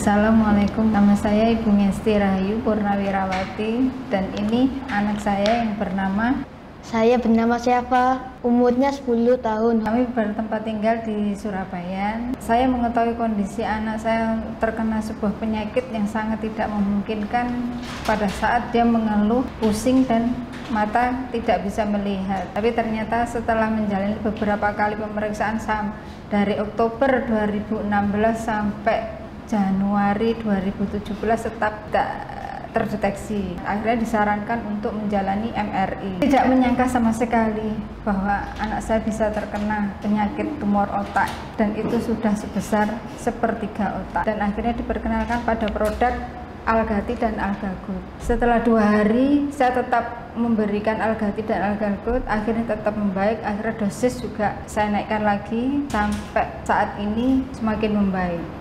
Assalamualaikum, nama saya Ibu Ngesti Rahayu Purnawirawati dan ini anak saya yang bernama saya bernama siapa? Umurnya 10 tahun. Kami bertempat tinggal di Surabaya. Saya mengetahui kondisi anak saya terkena sebuah penyakit yang sangat tidak memungkinkan pada saat dia mengeluh, pusing dan mata tidak bisa melihat. Tapi ternyata setelah menjalani beberapa kali pemeriksaan dari Oktober 2016 sampai Januari 2017 tetap tidak terdeteksi. Akhirnya disarankan untuk menjalani MRI. Tidak menyangka sama sekali bahwa anak saya bisa terkena penyakit tumor otak dan itu sudah sebesar sepertiga otak. Dan akhirnya diperkenalkan pada produk Algati dan Algagut. Setelah dua hari saya tetap memberikan Algati dan Algagut, akhirnya tetap membaik. Akhirnya dosis juga saya naikkan lagi sampai saat ini semakin membaik.